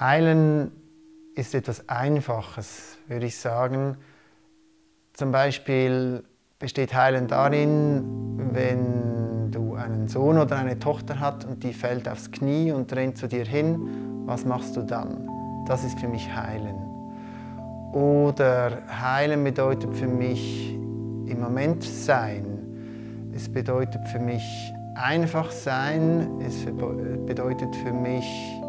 Heilen ist etwas Einfaches, würde ich sagen. Zum Beispiel besteht Heilen darin, wenn du einen Sohn oder eine Tochter hast und die fällt aufs Knie und rennt zu dir hin, was machst du dann? Das ist für mich Heilen. Oder Heilen bedeutet für mich im Moment sein. Es bedeutet für mich einfach sein. Es bedeutet für mich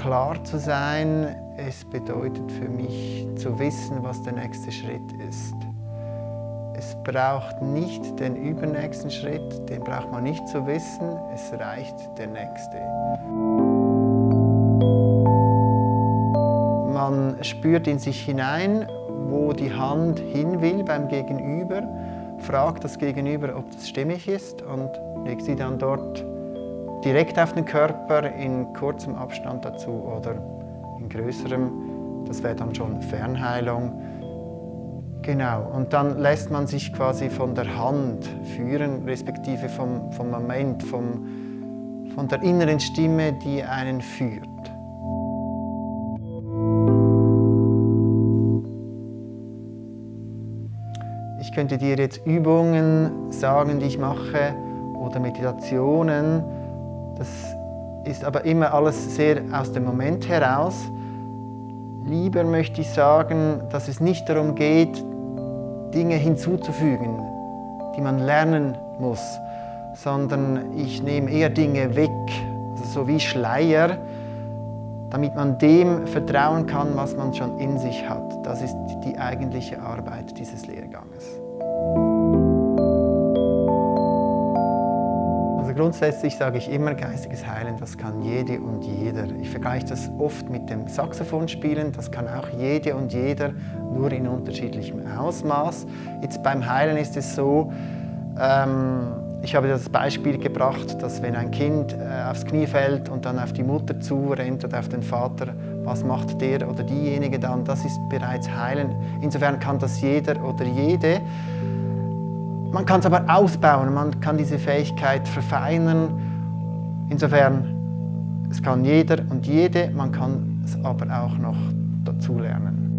klar zu sein. Es bedeutet für mich zu wissen, was der nächste Schritt ist. Es braucht nicht den übernächsten Schritt, den braucht man nicht zu wissen, es reicht der nächste. Man spürt in sich hinein, wo die Hand hin will beim Gegenüber, fragt das Gegenüber, ob das stimmig ist und legt sie dann dort direkt auf den Körper in kurzem Abstand dazu oder in größerem. Das wäre dann schon Fernheilung. Genau, und dann lässt man sich quasi von der Hand führen, respektive vom, vom Moment, vom, von der inneren Stimme, die einen führt. Ich könnte dir jetzt Übungen sagen, die ich mache oder Meditationen. Das ist aber immer alles sehr aus dem Moment heraus. Lieber möchte ich sagen, dass es nicht darum geht, Dinge hinzuzufügen, die man lernen muss, sondern ich nehme eher Dinge weg, also so wie Schleier, damit man dem vertrauen kann, was man schon in sich hat. Das ist die eigentliche Arbeit dieses Lehrganges. Grundsätzlich sage ich immer, geistiges Heilen, das kann jede und jeder. Ich vergleiche das oft mit dem Saxophonspielen, das kann auch jede und jeder, nur in unterschiedlichem Ausmaß. Jetzt beim Heilen ist es so, ähm, ich habe das Beispiel gebracht, dass wenn ein Kind äh, aufs Knie fällt und dann auf die Mutter zurennt oder auf den Vater, was macht der oder diejenige dann? Das ist bereits heilen. Insofern kann das jeder oder jede. Man kann es aber ausbauen, man kann diese Fähigkeit verfeinern. Insofern, es kann jeder und jede, man kann es aber auch noch dazulernen.